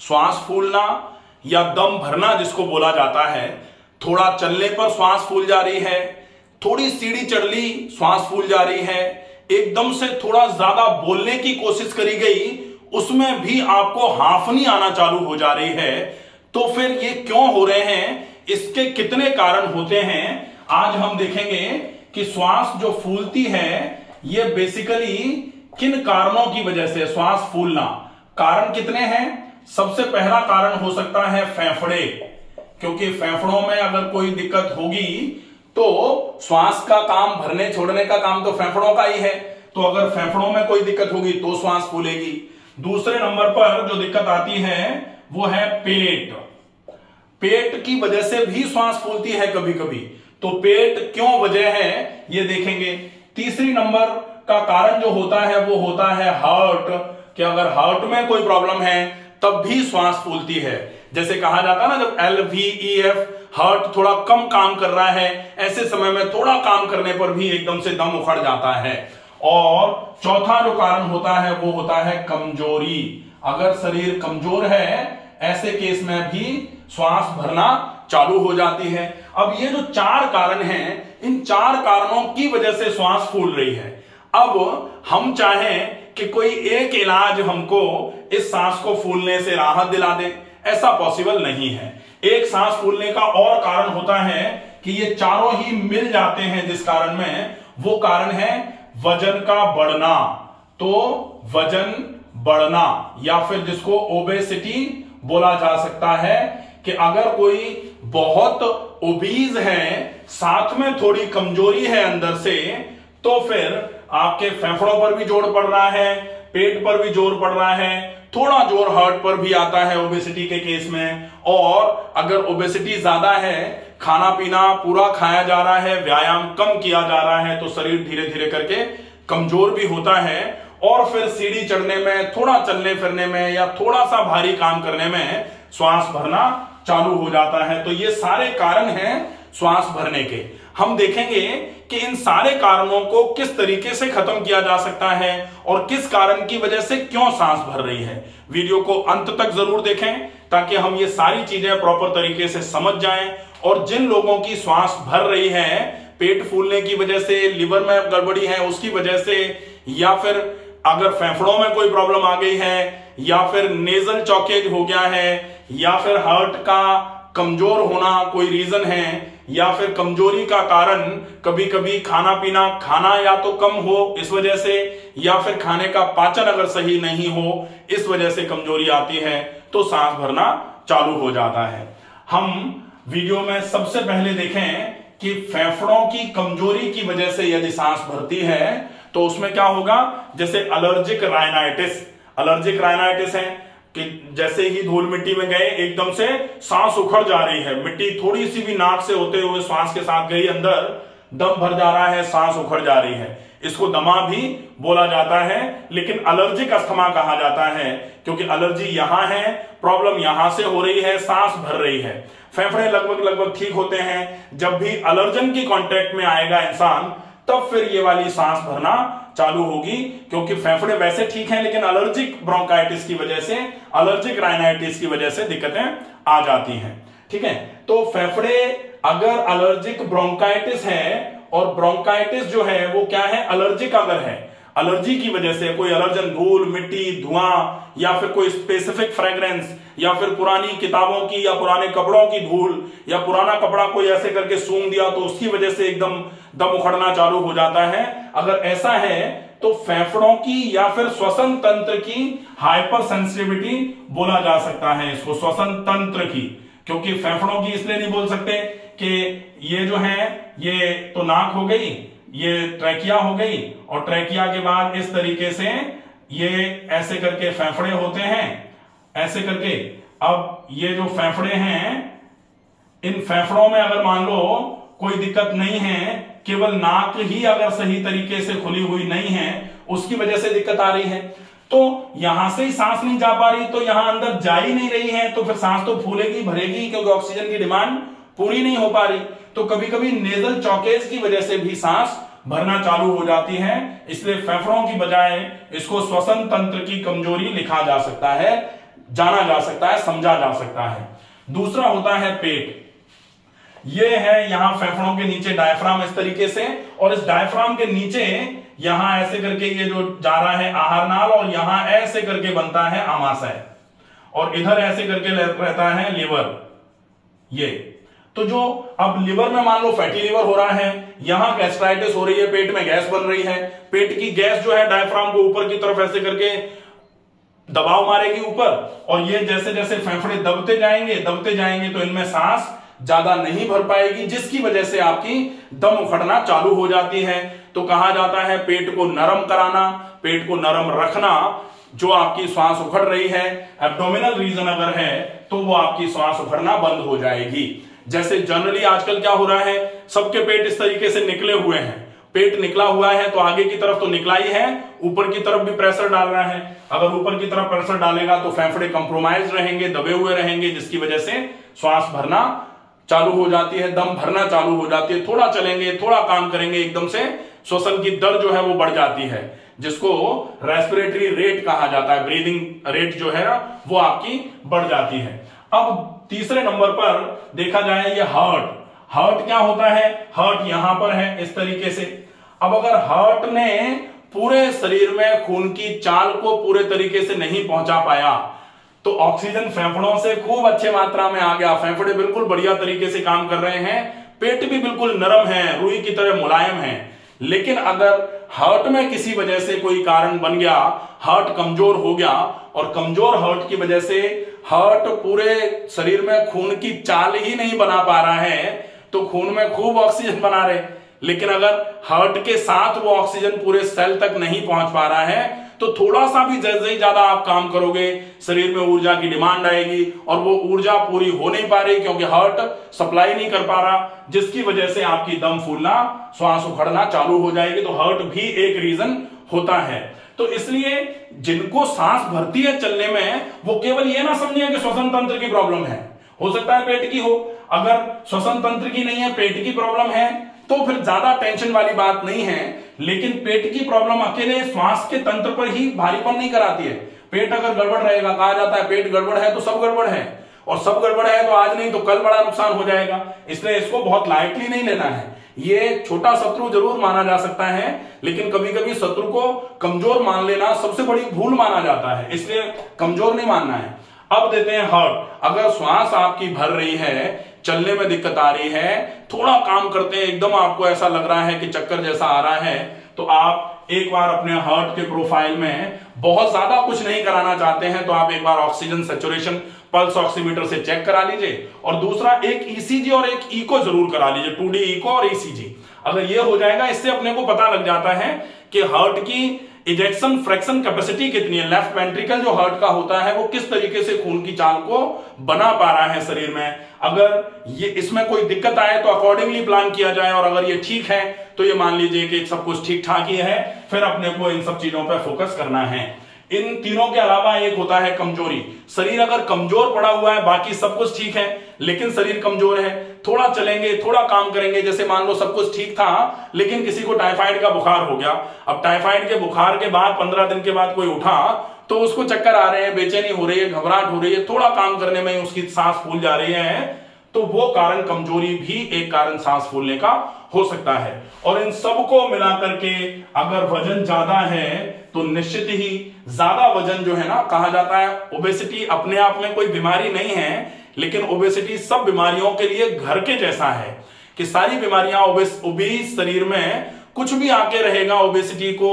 श्वास फूलना या दम भरना जिसको बोला जाता है, थोड़ा चलने पर श्वास फूल जा रही है, थोड़ी सीढ़ी चढ़ ली, श्वास फूल जा रही है, एकदम से थोड़ा ज़्यादा बोलने की कोशिश करी गई, उसमें भी आपको हाफनी आना चालू हो जा रही है। तो फिर ये क्यों हो रहे हैं? इसके कितने कारण होते हैं? आज हम देखेंगे कि श्वास जो फूलती है, ये बेसिकली किन कारणों की वजह से? श्वास फूलना। कारण कितने हैं? सबसे पहला कारण हो सकता है फेफड़े, क्योंकि फेफड़ों में अगर कोई दिक्कत होगी तो श्वास का काम भरने छोड़ने का काम तो फेफड़ों का ही है। तो अगर फेफड़ों में कोई दिक्कत होगी तो श्वास फूलेगी। दूसरे नंबर पर जो दिक्कत आती है, वो है पेट। पेट की वजह से भी श्वास फूलती है कभी कभी तो पेट क्यों वजह है, ये देखेंगे। तीसरी नंबर का कारण जो होता है, वो होता है हार्ट। कि अगर हार्ट में कोई प्रॉब्लम है तब भी श्वास फूलती है। जैसे कहा जाता है ना, जब L V E F heart थोड़ा कम काम कर रहा है, ऐसे समय में थोड़ा काम करने पर भी एकदम से दम उखड़ जाता है। और चौथा जो कारण होता है, वो होता है कमज़ोरी। अगर शरीर कमज़ोर है, ऐसे केस में भी श्वास भरना चालू हो जाती है। अब ये जो चार कारण हैं, इन चार कारणों की वजह से श्वास फूल रही है। अब हम चाहें कि कोई एक इलाज हमको इस सांस को फूलने से राहत दिला दे। ऐसा पॉसिबल नहीं है। एक सांस फूलने का और कारण होता है कि ये चारों ही मिल जाते हैं जिस कारण में, वो कारण है वज़न का बढ़ना। तो वज़न बढ़ना, या फिर जिसको ओबेसिटी बोला जा सकता है कि अगर कोई बहुत ओबीज है, साथ में थोड़ी कमज़ोरी है अंदर से तो फिर आपके फेफड़ों पर भी ज़ोर पड़ रहा है, पेट पर भी ज़ोर पड़ रहा है थोड़ा ज़ोर हार्ट पर भी आता है ओबेसिटी के केस में। और अगर ओबेसिटी ज़्यादा है खाना पीना पूरा खाया जा रहा है, व्यायाम कम किया जा रहा है तो शरीर धीरे धीरे करके कमज़ोर भी होता है। और फिर सीढ़ी चढ़ने में, थोड़ा चलने फिरने में या थोड़ा सा भारी काम करने में श्वास भरना चालू हो जाता है। तो ये सारे कारण हैं श्वास भरने के। हम देखेंगे कि इन सारे कारणों को किस तरीके से खत्म किया जा सकता है और किस कारण की वजह से क्यों सांस भर रही है। वीडियो को अंत तक ज़रूर देखें ताकि हम ये सारी चीज़ें प्रॉपर तरीके से समझ जाएँ और जिन लोगों की श्वास भर रही है, पेट फूलने की वजह से, लिवर में गड़बड़ी है, उसकी वजह से, या फिर अगर फेफड़ों में कोई प्रॉब्लम आ गई है, या फिर नेजल चौकेज हो गया है, या फिर हार्ट का कमज़ोर होना कोई रीजन है या फिर कमज़ोरी का कारण कभी कभी खाना पीना खाना या तो कम हो इस वजह से, या फिर खाने का पाचन अगर सही नहीं हो इस वजह से कमज़ोरी आती है तो सांस भरना चालू हो जाता है। हम वीडियो में सबसे पहले देखें कि फेफड़ों की कमज़ोरी की वजह से यदि सांस भरती है तो उसमें क्या होगा? जैसे अलर्जिक राइनाइटिस अलर्जिक राइनाइटिस है। कि जैसे ही धूल मिट्टी में गए, एकदम से सांस उखड़ जा रही है। मिट्टी थोड़ी सी भी नाक से होते हुए सांस के साथ गई, अंदर दम भर जा रहा है, सांस उखड़ जा रही है। इसको दमा भी बोला जाता है, लेकिन अलर्जिक अस्थमा कहा जाता है, क्योंकि अलर्जी यहाँ है प्रॉब्लम यहाँ से हो रही है, सांस भर रही है। फेफड़े लगभग लगभग ठीक होते हैं। जब भी अलर्जन की कांटेक्ट में आएगा इंसान, तब फिर ये वाली सांस भरना चालू होगी, क्योंकि फेफड़े वैसे ठीक हैं, लेकिन अलर्जिक ब्रोंकाइटिस की वजह से अलर्जिक राइनाइटिस की वजह से दिक्कतें आ जाती हैं। ठीक है? तो फेफड़े अगर अलर्जिक ब्रोंकाइटिस है, और ब्रोंकाइटिस जो है, वो क्या है? अलर्जिक अगर है अलर्जी की वजह से कोई अलर्जन धूल, मिट्टी, धुआँ, या फिर कोई स्पेसिफिक फ्रेग्रेंस या फिर पुरानी किताबों की, या पुराने कपड़ों की धूल, या पुराना कपड़ा कोई ऐसे करके सूंघ दिया तो उसकी वजह से एकदम दम उखड़ना चालू हो जाता है। अगर ऐसा है तो फेफड़ों की, या फिर श्वसन तंत्र की हाइपर सेंसिटिविटी बोला जा सकता है इसको, श्वसन तंत्र की। क्योंकि फेफड़ों की इसलिए नहीं बोल सकते कि ये जो है, ये तो नाक हो गई ये ट्रैकिया हो गई और ट्रैकिया के बाद इस तरीके से ये ऐसे करके फेफड़े होते हैं, ऐसे करके। अब ये जो फेफड़े हैं, इन फेफड़ों में अगर मान लो कोई दिक्कत नहीं है, केवल नाक ही अगर सही तरीके से खुली हुई नहीं है, उसकी वजह से दिक्कत आ रही है। तो यहाँ से ही सांस नहीं जा पा रही तो यहाँ अंदर जा ही नहीं रही है तो फिर सांस तो फूलेगी, भरेगी, क्योंकि ऑक्सीजन की डिमांड पूरी नहीं हो पा रही। तो कभी कभी नेजल चौकेज की वजह से भी सांस भरना चालू हो जाती है। इसलिए फेफड़ों की बजाय इसको श्वसन तंत्र की कमज़ोरी लिखा जा सकता है, जाना जा सकता है, समझा जा सकता है। दूसरा होता है पेट। ये है यहाँ फेफड़ों के नीचे डायफ्राम इस तरीके से, और इस डायफ्राम के नीचे यहाँ ऐसे करके ये जो जा रहा है आहार नाल, और यहाँ ऐसे करके बनता है आमाशय। और इधर ऐसे करके रहता है लिवर। ये। तो जो अब लिवर में मान लो फैटी लिवर हो रहा है, यहाँ गैस्ट्राइटिस हो रही है, पेट में गैस बन रही है, पेट की गैस जो है डायफ्राम को ऊपर की तरफ़ ऐसे करके दबाव मारेगी ऊपर, और ये जैसे जैसे फेफड़े दबते जाएँगे दबते जाएँगे तो इनमें सांस ज़्यादा नहीं भर पाएगी, जिसकी वजह से आपकी दम उखड़ना चालू हो जाती है। तो कहा जाता है पेट को नरम कराना, पेट को नरम रखना जो आपकी श्वास उखड़ रही है। एब्डोमिनल रीजन अगर है तो वो आपकी श्वास उखड़ना बंद हो जाएगी। जैसे जनरली आजकल क्या हो रहा है, सबके पेट इस तरीके से निकले हुए हैं। पेट निकला हुआ है तो आगे की तरफ़ तो निकला ही है, ऊपर की तरफ़ भी प्रेशर डाल रहा है। अगर ऊपर की तरफ़ प्रेशर डालेगा तो फेफड़े कंप्रोमाइज रहेंगे, दबे हुए रहेंगे, जिसकी वजह से श्वास भरना चालू हो जाती है, दम भरना चालू हो जाती है, थोड़ा चलेंगे, थोड़ा काम करेंगे, एकदम से श्वसन की दर जो है वो बढ़ जाती है, जिसको रेस्पिरेटरी रेट कहा जाता है ब्रीदिंग रेट जो है वो आपकी बढ़ जाती है। अब तीसरे नंबर पर देखा जाए ये हर्ट हर्ट क्या होता है? हर्ट यहाँ पर है, इस तरीके से। अब अगर हर्ट ने पूरे शरीर में खून की चाल को पूरे तरीके से नहीं पहुँचा पाया तो ऑक्सीजन फेफड़ों से खूब अच्छे मात्रा में आ गया। फेफड़े बिल्कुल बढ़िया तरीके से काम कर रहे हैं। पेट भी बिल्कुल नरम है, रुई की तरह मुलायम है। लेकिन अगर हार्ट में किसी वजह से कोई कारण बन गया हार्ट कमज़ोर हो गया, और कमज़ोर हार्ट की वजह से हार्ट पूरे शरीर में खून की चाल ही नहीं बना पा रहा है तो खून में खूब ऑक्सीजन बना रहे। लेकिन अगर हार्ट के साथ वो ऑक्सीजन पूरे सेल तक नहीं पहुँच पा रहा है तो थोड़ा सा भी जैसे ही ज़्यादा आप काम करोगे, शरीर में ऊर्जा की डिमांड आएगी और वो ऊर्जा पूरी हो नहीं पा रही क्योंकि हार्ट सप्लाई नहीं कर पा रहा, जिसकी वजह से आपकी दम फूलना, श्वास उखड़ना चालू हो जाएगी। तो हार्ट भी एक रीजन होता है। तो इसलिए जिनको सांस भरती है चलने में, वो केवल ये ना समझे कि श्वसन तंत्र की प्रॉब्लम है। हो सकता है पेट की हो। अगर श्वसन तंत्र की नहीं है, पेट की प्रॉब्लम है तो फिर ज़्यादा टेंशन वाली बात नहीं है। लेकिन पेट की प्रॉब्लम अकेले श्वास के तंत्र पर ही भारीपन नहीं कराती है। पेट अगर गड़बड़ रहेगा, कहा जाता है पेट गड़बड़ है तो सब गड़बड़ है। और सब गड़बड़ है तो आज नहीं तो कल बड़ा नुकसान हो जाएगा। इसलिए इसको बहुत लाइटली नहीं लेना है। ये छोटा शत्रु ज़रूर माना जा सकता है, लेकिन कभी कभी शत्रु को कमज़ोर मान लेना सबसे बड़ी भूल माना जाता है, इसलिए कमज़ोर नहीं मानना है। अब देते हैं हर्ट। अगर श्वास आपकी भर रही है, चलने में दिक्कत आ रही है, थोड़ा काम करते हैं, एकदम आपको ऐसा लग रहा है कि चक्कर जैसा आ रहा है तो आप एक बार अपने हार्ट के प्रोफ़ाइल में बहुत ज़्यादा कुछ नहीं कराना चाहते हैं तो आप एक बार ऑक्सीजन सेचुरेशन पल्स ऑक्सीमीटर से चेक करा लीजिए और दूसरा एक ईसीजी और एक इको ज़रूर करा लीजिए टू डी इको और ईसीजी अगर ये हो जाएगा, इससे अपने को पता लग जाता है कि हार्ट की इजेक्शन फ्रैक्शन कैपेसिटी कितनी है। लेफ़्ट वेंट्रिकल जो हार्ट का होता है, वो किस तरीके से खून की चाल को बना पा रहा है शरीर में। अगर ये, इसमें कोई दिक्कत आए तो अकॉर्डिंगली प्लान किया जाए और अगर ये ठीक है तो ये मान लीजिए कि सब कुछ ठीक ठाक ही है, फिर अपने को इन सब चीज़ों पर फोकस करना है। इन तीनों के अलावा एक होता है कमज़ोरी। शरीर अगर कमज़ोर पड़ा हुआ है, बाकी सब कुछ ठीक है, लेकिन शरीर कमज़ोर है, थोड़ा चलेंगे, थोड़ा काम करेंगे, जैसे मान लो सब कुछ ठीक था, लेकिन किसी को टाइफाइड का बुखार हो गया। अब टाइफाइड के बुखार के बाद, पंद्रह दिन के बाद कोई उठा तो उसको चक्कर आ रहे हैं, बेचैनी हो रही है, घबराहट हो रही है, थोड़ा काम करने में उसकी सांस फूल जा रही है तो वो कारण कमज़ोरी भी एक कारण सांस फूलने का हो सकता है। और इन सबको मिलाकर के अगर वज़न ज़्यादा है तो निश्चित ही ज़्यादा वज़न जो है ना कहा जाता है ओबेसिटी अपने आप में कोई बीमारी नहीं है, लेकिन ओबेसिटी सब बीमारियों के लिए घर के जैसा है कि सारी बीमारियाँ ओबेस शरीर में कुछ भी आके रहेगा ओबेसिटी को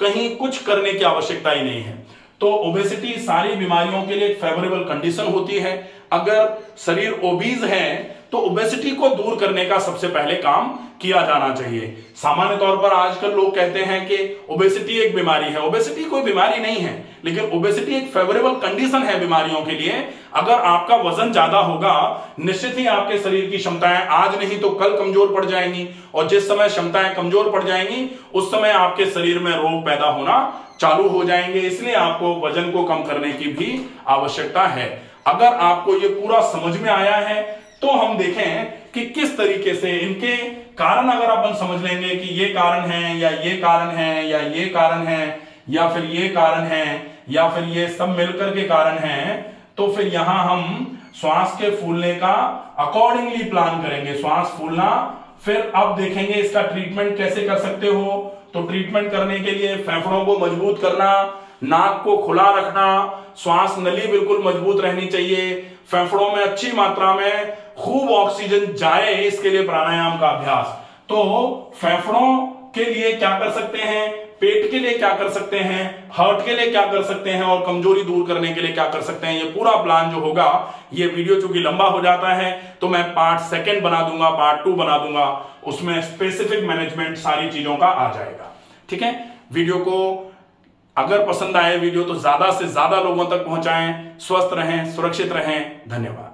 कहीं कुछ करने की आवश्यकता ही नहीं है। तो ओबेसिटी सारी बीमारियों के लिए फेवरेबल कंडीशन होती है। अगर शरीर ओबीज है तो ओबेसिटी को दूर करने का सबसे पहले काम किया जाना चाहिए। सामान्य तौर पर आजकल लोग कहते हैं कि ओबेसिटी एक बीमारी है। ओबेसिटी कोई बीमारी नहीं है, लेकिन ओबेसिटी एक फेवरेबल कंडीशन है बीमारियों के लिए। अगर आपका वज़न ज़्यादा होगा, निश्चित ही आपके शरीर की क्षमताएँ आज नहीं तो कल कमज़ोर पड़ जाएँगी। और जिस समय क्षमताएँ कमज़ोर पड़ जाएँगी, उस समय आपके शरीर में रोग पैदा होना चालू हो जाएँगे। इसलिए आपको वज़न को कम करने की भी आवश्यकता है। अगर आपको ये पूरा समझ में आया है तो हम देखें कि किस तरीके से इनके कारण अगर अपन समझ लेंगे कि ये कारण है, या ये कारण है, या ये कारण है, या फिर ये कारण है, या फिर ये सब मिलकर के कारण है तो फिर यहाँ हम श्वास के फूलने का अकॉर्डिंगली प्लान करेंगे। श्वास फूलना, फिर अब देखेंगे इसका ट्रीटमेंट कैसे कर सकते हो। तो ट्रीटमेंट करने के लिए फेफड़ों को मज़बूत करना, नाक को खुला रखना, श्वास नली बिल्कुल मज़बूत रहनी चाहिए। फेफड़ों में अच्छी मात्रा में खूब ऑक्सीजन जाए इसके लिए प्राणायाम का अभ्यास। तो फेफड़ों के लिए क्या कर सकते हैं? पेट के लिए क्या कर सकते हैं? हार्ट के लिए क्या कर सकते हैं? और कमज़ोरी दूर करने के लिए क्या कर सकते हैं? ये पूरा प्लान जो होगा, ये वीडियो चूँकि लंबा हो जाता है तो मैं पार्ट सेकंड बना दूँगा पार्ट टू बना दूँगा। उसमें स्पेसिफिक मैनेजमेंट सारी चीज़ों का आ जाएगा। ठीक है? वीडियो को अगर पसंद आए वीडियो तो ज़्यादा से ज़्यादा लोगों तक पहुंचाएँ, स्वस्थ रहें, सुरक्षित रहें। धन्यवाद।